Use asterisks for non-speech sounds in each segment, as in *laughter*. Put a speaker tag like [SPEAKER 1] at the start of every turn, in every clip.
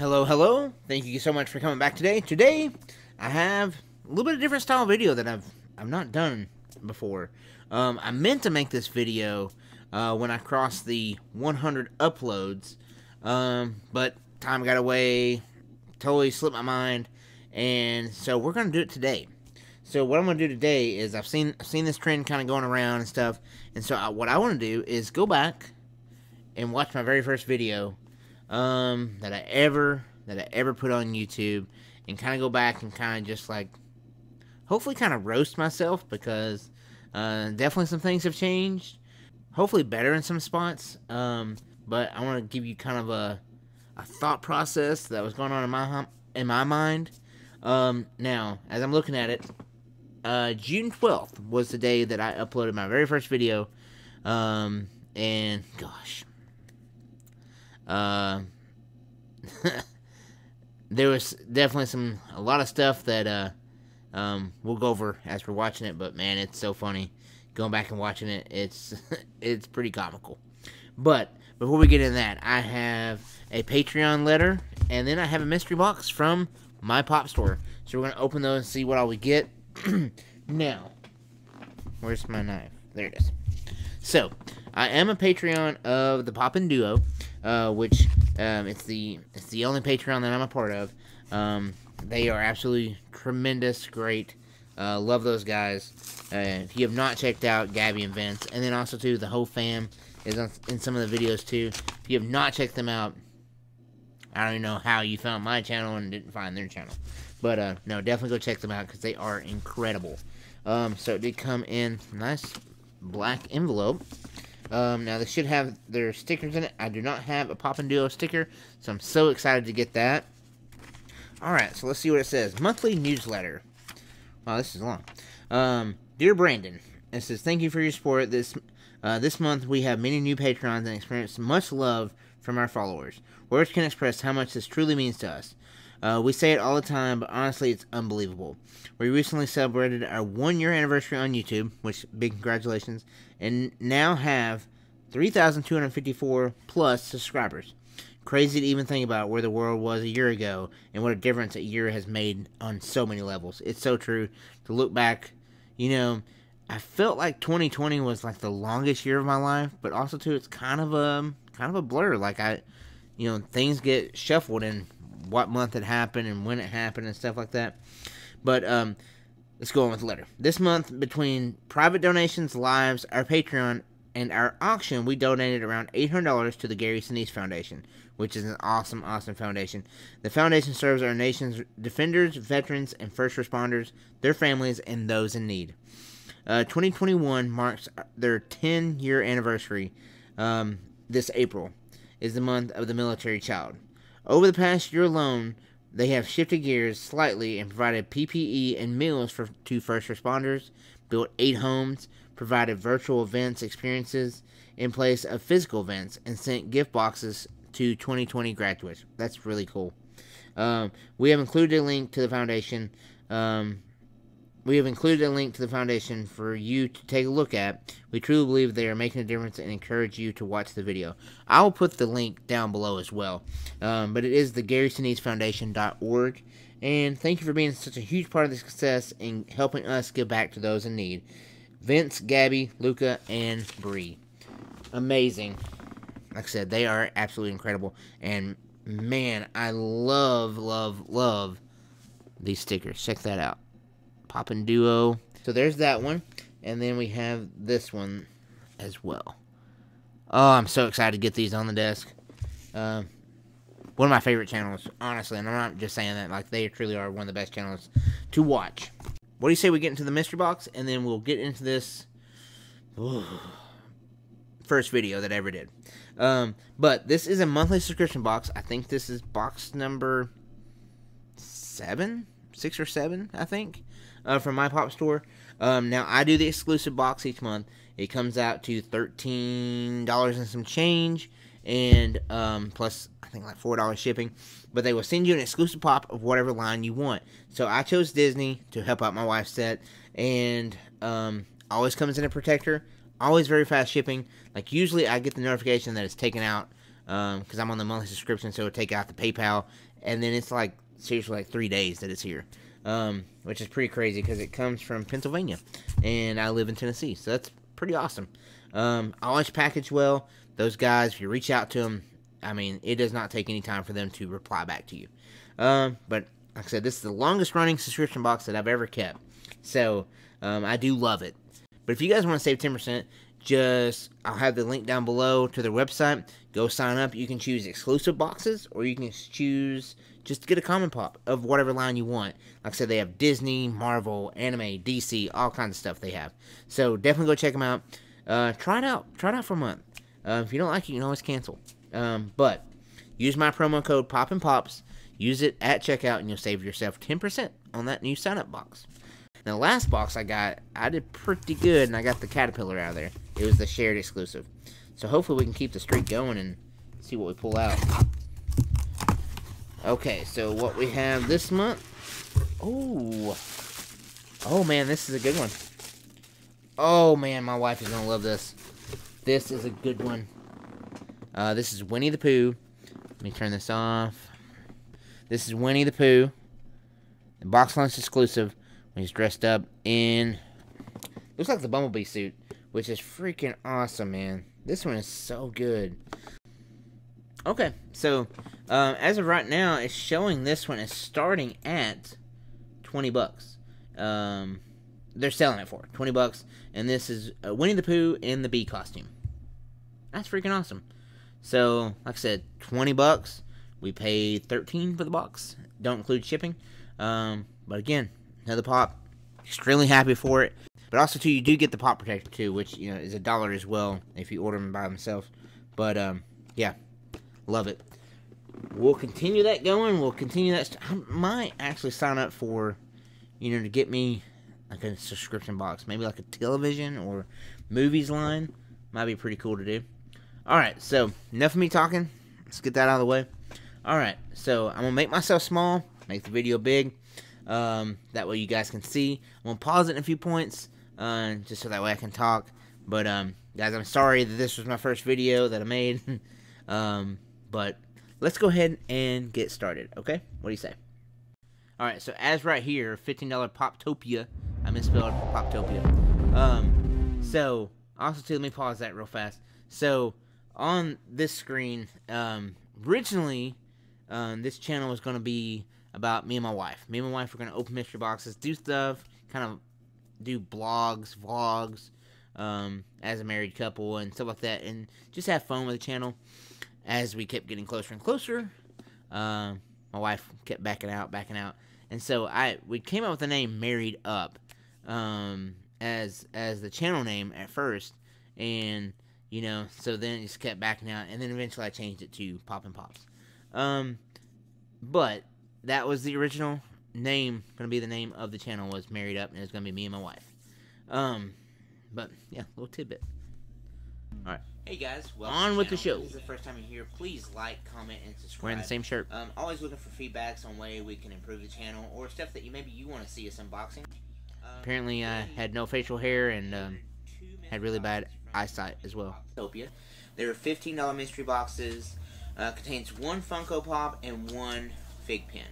[SPEAKER 1] Hello, hello. Thank you so much for coming back today. Today, I have a little bit of different style video that I've I've not done before. Um, I meant to make this video uh, when I crossed the 100 uploads, um, but time got away, totally slipped my mind, and so we're gonna do it today. So what I'm gonna do today is I've seen I've seen this trend kind of going around and stuff, and so I, what I want to do is go back and watch my very first video um, that I ever that I ever put on YouTube, and kind of go back and kind of just like, hopefully, kind of roast myself because uh, definitely some things have changed. Hopefully, better in some spots. Um, but I want to give you kind of a a thought process that was going on in my in my mind. Um, now, as I'm looking at it, uh, June 12th was the day that I uploaded my very first video. Um, and gosh, uh, *laughs* there was definitely some a lot of stuff that uh, um, we'll go over as we're watching it. But man, it's so funny going back and watching it. It's *laughs* it's pretty comical. But before we get into that, I have a Patreon letter, and then I have a mystery box from my pop store. So we're gonna open those and see what all we get. *clears throat* now, where's my knife? There it is. So, I am a Patreon of the Poppin' Duo, uh, which um, it's the it's the only Patreon that I'm a part of. Um, they are absolutely tremendous, great. Uh, love those guys. Uh, if you have not checked out Gabby and Vince, and then also too the whole fam is on, in some of the videos too. If you have not checked them out, I don't even know how you found my channel and didn't find their channel. But uh, no, definitely go check them out because they are incredible. Um, so it did come in nice black envelope. Um, now, they should have their stickers in it. I do not have a Poppin' Duo sticker, so I'm so excited to get that. Alright, so let's see what it says. Monthly newsletter. Wow, this is long. Um, Dear Brandon, it says, Thank you for your support. This, uh, this month, we have many new patrons and experience much love from our followers. Words can express how much this truly means to us. Uh, we say it all the time, but honestly, it's unbelievable. We recently celebrated our one year anniversary on YouTube, which big congratulations, and now have 3,254 plus subscribers. Crazy to even think about where the world was a year ago and what a difference a year has made on so many levels. It's so true to look back. You know, I felt like 2020 was like the longest year of my life, but also too, it's kind of a kind of a blur. Like I, you know, things get shuffled and what month it happened and when it happened and stuff like that. But um, let's go on with the letter. This month, between private donations, lives, our Patreon, and our auction, we donated around $800 to the Gary Sinise Foundation, which is an awesome, awesome foundation. The foundation serves our nation's defenders, veterans, and first responders, their families, and those in need. Uh, 2021 marks their 10 year anniversary um, this April, is the month of the military child. Over the past year alone, they have shifted gears slightly and provided PPE and meals for to first responders, built eight homes, provided virtual events experiences in place of physical events, and sent gift boxes to 2020 graduates. That's really cool. Um, we have included a link to the foundation um, we have included a link to the foundation for you to take a look at. We truly believe they are making a difference and encourage you to watch the video. I will put the link down below as well. Um, but it is the GarySiniseFoundation.org. And thank you for being such a huge part of the success and helping us give back to those in need. Vince, Gabby, Luca, and Bree. Amazing. Like I said, they are absolutely incredible. And man, I love, love, love these stickers. Check that out. Poppin' Duo. So there's that one. And then we have this one as well. Oh, I'm so excited to get these on the desk. Uh, one of my favorite channels, honestly. And I'm not just saying that. Like, they truly are one of the best channels to watch. What do you say we get into the mystery box? And then we'll get into this *sighs* first video that I ever did. Um, but this is a monthly subscription box. I think this is box number seven? Six or seven, I think uh, from my pop store. Um, now I do the exclusive box each month. It comes out to thirteen dollars and some change, and um, plus I think like four dollars shipping. But they will send you an exclusive pop of whatever line you want. So I chose Disney to help out my wife's set, and um, always comes in a protector. Always very fast shipping. Like usually I get the notification that it's taken out because um, I'm on the monthly subscription, so it'll take out the PayPal and then it's like seriously like three days that it's here, um, which is pretty crazy because it comes from Pennsylvania, and I live in Tennessee, so that's pretty awesome. Um, always package well. Those guys, if you reach out to them, I mean, it does not take any time for them to reply back to you. Um, but like I said, this is the longest running subscription box that I've ever kept, so um, I do love it. But if you guys want to save ten percent, just I'll have the link down below to their website. Go sign up. You can choose exclusive boxes, or you can choose just get a common pop of whatever line you want. Like I said, they have Disney, Marvel, anime, DC, all kinds of stuff they have. So definitely go check them out. Uh, try it out. Try it out for a month. Uh, if you don't like it, you can always cancel. Um, but use my promo code Poppin' Pops. Use it at checkout, and you'll save yourself 10% on that new sign up box. Now, the last box I got, I did pretty good, and I got the Caterpillar out of there. It was the shared exclusive. So hopefully we can keep the streak going and see what we pull out. Okay, so what we have this month. Oh. Oh, man, this is a good one. Oh, man, my wife is going to love this. This is a good one. Uh, this is Winnie the Pooh. Let me turn this off. This is Winnie the Pooh. The box lunch exclusive. When He's dressed up in... Looks like the Bumblebee suit. Which is freaking awesome, man. This one is so good. Okay, so um, as of right now, it's showing this one is starting at 20 bucks. Um, they're selling it for 20 bucks, and this is uh, Winnie the Pooh in the bee costume. That's freaking awesome. So, like I said, 20 bucks. We paid 13 for the box. Don't include shipping. Um, but again, another pop. Extremely happy for it. But also, too, you do get the pop protector too, which you know is a dollar as well if you order them by themselves. But um, yeah, love it. We'll continue that going. We'll continue that. I might actually sign up for, you know, to get me like a subscription box, maybe like a television or movies line. Might be pretty cool to do. All right, so enough of me talking. Let's get that out of the way. All right, so I'm gonna make myself small, make the video big. Um, that way you guys can see. I'm gonna pause it in a few points uh, just so that way I can talk. But um, guys, I'm sorry that this was my first video that I made. *laughs* um, but let's go ahead and get started. Okay, what do you say? All right, so as right here, $15 Poptopia. I misspelled Poptopia. Um, so also too, let me pause that real fast. So on this screen, um, originally, um, this channel was going to be about me and my wife. Me and my wife were going to open mystery boxes, do stuff, kind of do blogs, vlogs, um, as a married couple and stuff like that, and just have fun with the channel. As we kept getting closer and closer, uh, my wife kept backing out, backing out, and so I we came up with the name Married Up um, as as the channel name at first, and you know, so then it just kept backing out, and then eventually I changed it to Poppin' Pops. Um, but that was the original name gonna be the name of the channel was married up and it's gonna be me and my wife. Um but yeah little tidbit. All right hey guys. Well on with the show. This is the first time you're here please like comment and subscribe. Wearing the same shirt. Um always looking for feedbacks on way we can improve the channel or stuff that you maybe you want to see us unboxing. Um, apparently i had no facial hair and um, had really bad eyesight as well. Topia. there are $15 mystery boxes uh, contains one funko pop and one fig pin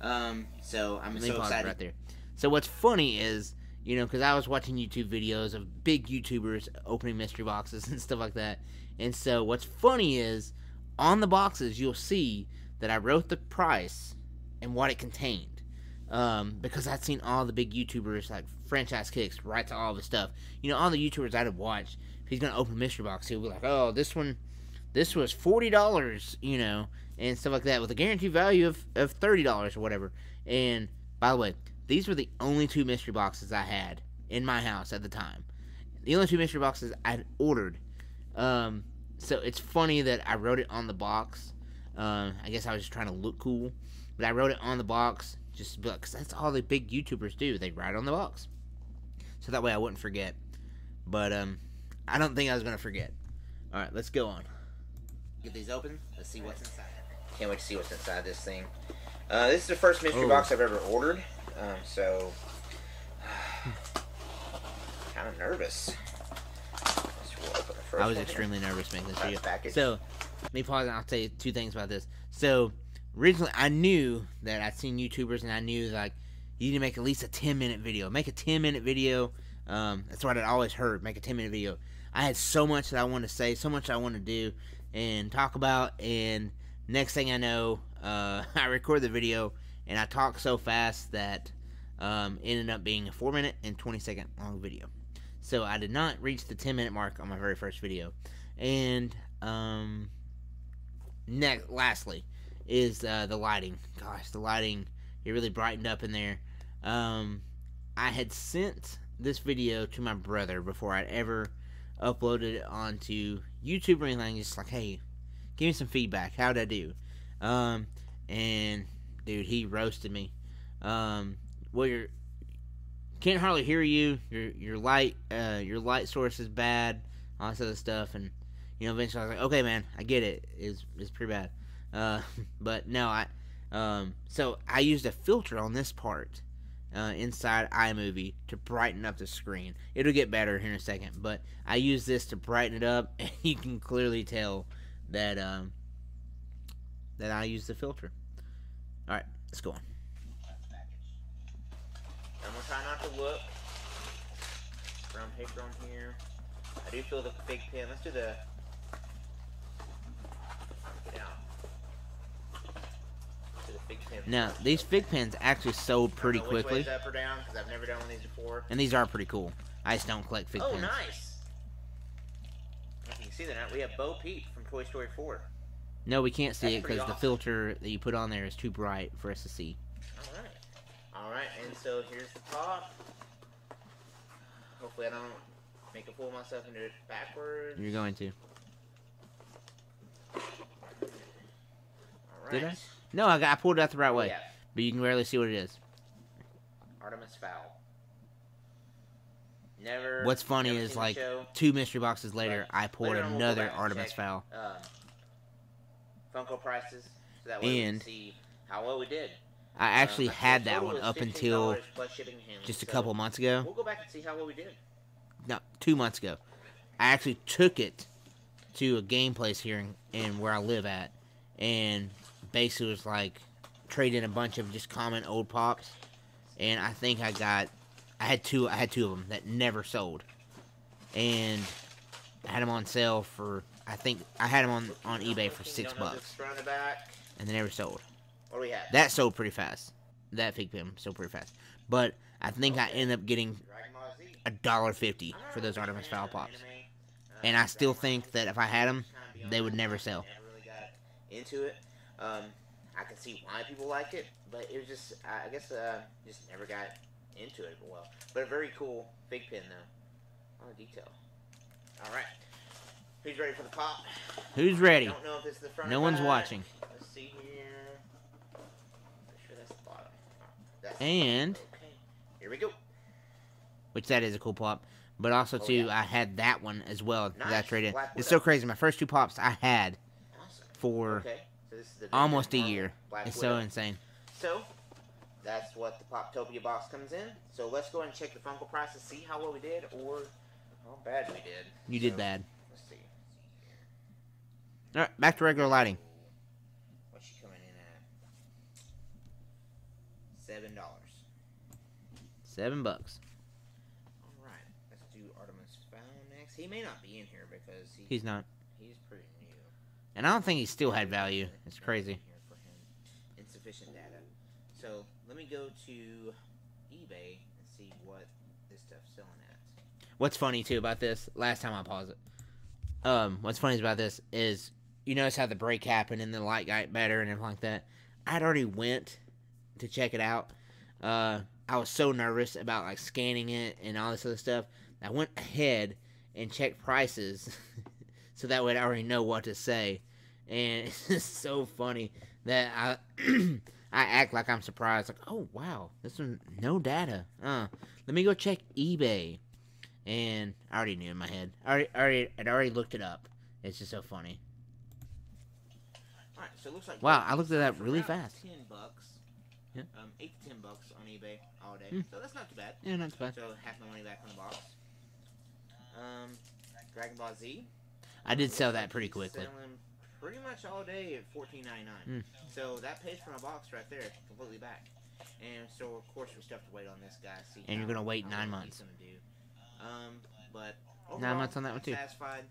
[SPEAKER 1] um, so I'm so excited. Right there. So what's funny is, you know, because I was watching YouTube videos of big YouTubers opening mystery boxes *laughs* and stuff like that. And so what's funny is, on the boxes you'll see that I wrote the price and what it contained. Um, because I'd seen all the big YouTubers like franchise kicks write to all the stuff. You know, all the YouTubers I'd have watched. If he's gonna open mystery box, he'll be like, "Oh, this one, this was forty dollars," you know, and stuff like that with a guaranteed value of, of $30 or whatever. And by the way, these were the only two mystery boxes I had in my house at the time. The only two mystery boxes I'd ordered. Um, so it's funny that I wrote it on the box. Uh, I guess I was just trying to look cool. But I wrote it on the box just because that's all the big YouTubers do. They write on the box. So that way I wouldn't forget. But um, I don't think I was going to forget. Alright, let's go on. Get these open. Let's see what's inside. Can't wait to see what's inside this thing. Uh, this is the first mystery oh. box I've ever ordered, um, so *sighs* kind of nervous. I was extremely nervous making this video. So, let me pause and I'll tell you two things about this. So, originally I knew that I'd seen YouTubers and I knew like you need to make at least a 10 minute video. Make a 10 minute video. Um, that's what I'd always heard. Make a 10 minute video. I had so much that I wanted to say, so much I want to do and talk about. And next thing I know, uh, *laughs* I record the video and I talk so fast that um, ended up being a 4 minute and 20 second long video. So I did not reach the 10 minute mark on my very first video. And um, next, lastly, is uh, the lighting. Gosh, the lighting it really brightened up in there. Um, I had sent this video to my brother before I'd ever uploaded it onto YouTube or anything. Just like, hey, give me some feedback. How'd I do? Um, and dude, he roasted me. Um, well, you're can't hardly hear you. Your your light uh, your light source is bad. All this other stuff, and you know, eventually I was like, okay, man, I get it. It's it's pretty bad. Uh, *laughs* but no, I um, so I used a filter on this part uh, inside iMovie to brighten up the screen. It'll get better here in a second, but I use this to brighten it up, *laughs* and you can clearly tell that um, that I use the filter. All right, let's go on. I'm gonna try not to look from here from here. I do feel the fig pin. Let's do the get out. Do the fig pin. Now these fig pins actually sold pretty
[SPEAKER 2] I don't know which
[SPEAKER 1] quickly,
[SPEAKER 2] way's up or down because I've never done one of these before.
[SPEAKER 1] and these are pretty cool. I just don't collect fig
[SPEAKER 2] Oh,
[SPEAKER 1] pins.
[SPEAKER 2] nice. If you can see that now, we have Bo Peep from Toy Story 4.
[SPEAKER 1] No, we can't see
[SPEAKER 2] That's
[SPEAKER 1] it because
[SPEAKER 2] pretty
[SPEAKER 1] the filter that you put on there is too bright for us to see.
[SPEAKER 2] All right. All right, and so here's the top. Hopefully, I don't make a fool of myself and do it backwards.
[SPEAKER 1] You're going to.
[SPEAKER 2] All right.
[SPEAKER 1] Did I? No, I, got, I pulled it out the right way,
[SPEAKER 2] yeah.
[SPEAKER 1] but you can barely see what it is.
[SPEAKER 2] Artemis Fowl. Never.
[SPEAKER 1] What's funny
[SPEAKER 2] never
[SPEAKER 1] is like
[SPEAKER 2] show.
[SPEAKER 1] two mystery boxes later, I pulled
[SPEAKER 2] later on we'll
[SPEAKER 1] another Artemis
[SPEAKER 2] check,
[SPEAKER 1] foul.
[SPEAKER 2] Um, Funko prices, so that way we
[SPEAKER 1] And-
[SPEAKER 2] can see how well we did.
[SPEAKER 1] I actually
[SPEAKER 2] Um,
[SPEAKER 1] had that one up until
[SPEAKER 2] plus shipping and handling,
[SPEAKER 1] just a
[SPEAKER 2] so
[SPEAKER 1] couple months ago.
[SPEAKER 2] We'll go back and see how well we did.
[SPEAKER 1] No, two months ago. I actually took it to a game place here in, in where I live at, and basically was like trading a bunch of just common old pops, and I think I got, I had two, I had two of them that never sold, and I had them on sale for, I think I had them on on eBay for six bucks,
[SPEAKER 2] and
[SPEAKER 1] they never sold.
[SPEAKER 2] What do we have?
[SPEAKER 1] That sold pretty fast. That fig pin sold pretty fast, but I think I ended up getting
[SPEAKER 2] Dragon Ball Z.
[SPEAKER 1] a dollar fifty for those
[SPEAKER 2] really
[SPEAKER 1] Artemis
[SPEAKER 2] Fowl
[SPEAKER 1] pops.
[SPEAKER 2] uh,
[SPEAKER 1] And I still think that if I had
[SPEAKER 2] them,
[SPEAKER 1] they would never sell.
[SPEAKER 2] Never really got into it. Um, I can see why people like it, but it was just I I guess uh, just never got into it well. But a very cool fig pin though. Lot of detail. All right. Who's ready for the pop?
[SPEAKER 1] Who's
[SPEAKER 2] I
[SPEAKER 1] ready?
[SPEAKER 2] don't know if the front.
[SPEAKER 1] No one's
[SPEAKER 2] back.
[SPEAKER 1] watching.
[SPEAKER 2] Let's see here. Sure that's the bottom. That's
[SPEAKER 1] And
[SPEAKER 2] okay. Here we go.
[SPEAKER 1] which that is a cool pop. But also
[SPEAKER 2] Oh,
[SPEAKER 1] too,
[SPEAKER 2] yeah.
[SPEAKER 1] I had that one as well I
[SPEAKER 2] Nice.
[SPEAKER 1] traded.
[SPEAKER 2] Black
[SPEAKER 1] It's so crazy. My first two pops I had
[SPEAKER 2] Awesome.
[SPEAKER 1] for
[SPEAKER 2] Okay. So this is the
[SPEAKER 1] almost a year.
[SPEAKER 2] Black
[SPEAKER 1] It's so insane.
[SPEAKER 2] So, that's what the Poptopia box comes in. So let's go and check the Funko price prices, see how well we did or how bad we did.
[SPEAKER 1] You did bad.
[SPEAKER 2] Let's see.
[SPEAKER 1] All right, back to regular lighting.
[SPEAKER 2] What's she coming in at? Seven dollars.
[SPEAKER 1] Seven bucks.
[SPEAKER 2] All right. Let's do Artemis Fowl next. He may not be in here because he,
[SPEAKER 1] He's not,
[SPEAKER 2] he's pretty new.
[SPEAKER 1] And I don't think he still had value. It's crazy.
[SPEAKER 2] in here for him. Insufficient data. So let me go to eBay and see what this stuff's selling at.
[SPEAKER 1] What's funny too about this? Last time I paused it. Um, what's funny about this is you notice how the break happened and the light got better and everything like that. I'd already went to check it out. Uh, I was so nervous about like scanning it and all this other stuff. I went ahead and checked prices, *laughs* so that way I already know what to say. And *laughs* it's just so funny that I *clears throat* I act like I'm surprised. Like, oh wow, this one no data. Uh, let me go check eBay and I already knew in my head. I already, already, I'd already looked it up. It's just so funny.
[SPEAKER 2] All right, so it looks like
[SPEAKER 1] Wow, I looked at that really fast.
[SPEAKER 2] Ten bucks.
[SPEAKER 1] Yeah.
[SPEAKER 2] Um, eight to ten bucks on eBay all day.
[SPEAKER 1] Hmm.
[SPEAKER 2] So that's not too bad.
[SPEAKER 1] Yeah, not too bad.
[SPEAKER 2] So half my money back on the box. Um, Dragon Ball Z.
[SPEAKER 1] I did sell that pretty quickly.
[SPEAKER 2] Selling pretty much all day at fourteen ninety nine.
[SPEAKER 1] Mm.
[SPEAKER 2] So that pays for my box right there, completely back. And so of course we still have to wait on this guy. See
[SPEAKER 1] And you're gonna wait nine months.
[SPEAKER 2] Um, but
[SPEAKER 1] Nine months on that one, too.
[SPEAKER 2] Satisfied.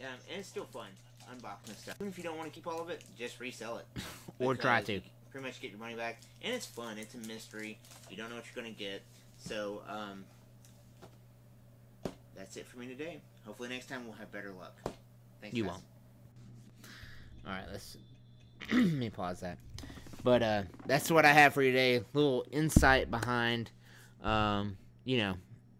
[SPEAKER 2] Um, and it's still fun unboxing stuff. Even if you don't want to keep all of it, just resell it. *laughs*
[SPEAKER 1] Or try to.
[SPEAKER 2] Pretty much get your money back, and it's fun. It's a mystery. You don't know what you're gonna get. So um, that's it for me today. Hopefully next time we'll have better luck. Thanks,
[SPEAKER 1] You
[SPEAKER 2] guys.
[SPEAKER 1] won't. All right, let's *clears throat* let me pause that. But uh, that's what I have for you today. little insight behind, um, you know,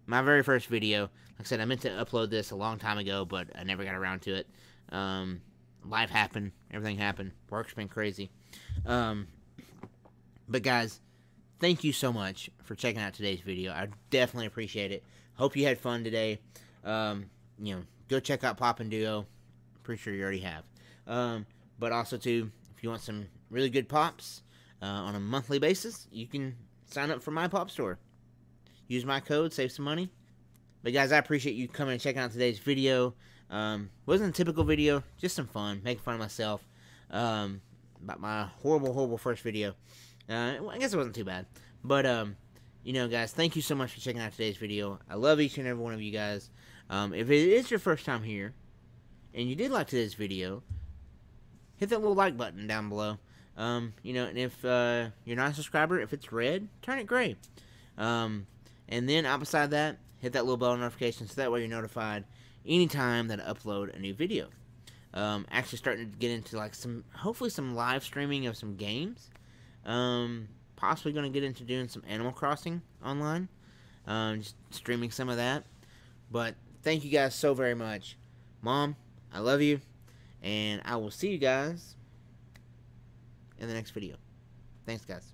[SPEAKER 1] my very first video. Like I said, I meant to upload this a long time ago, but I never got around to it. Um, life happened, everything happened. Work's been crazy. Um, but guys, thank you so much for checking out today's video. I definitely appreciate it. Hope you had fun today. Um, you know, go check out Poppin' Duo. Pretty sure you already have. Um, but also too, if you want some really good pops uh, on a monthly basis, you can sign up for my pop store. Use my code, save some money. But guys, I appreciate you coming and checking out today's video. Um, wasn't a typical video, just some fun, making fun of myself um, about my horrible, horrible first video. Uh, I guess it wasn't too bad, but um, you know, guys, thank you so much for checking out today's video. I love each and every one of you guys. Um, if it is your first time here, and you did like today's video, hit that little like button down below. Um, you know, and if uh, you're not a subscriber, if it's red, turn it gray. Um, and then out beside that, hit that little bell notification so that way you're notified anytime that I upload a new video. Um, actually starting to get into like some, hopefully some live streaming of some games. Um, possibly going to get into doing some Animal Crossing online. Um, just streaming some of that. But thank you guys so very much. Mom, I love you. And I will see you guys in the next video. Thanks, guys.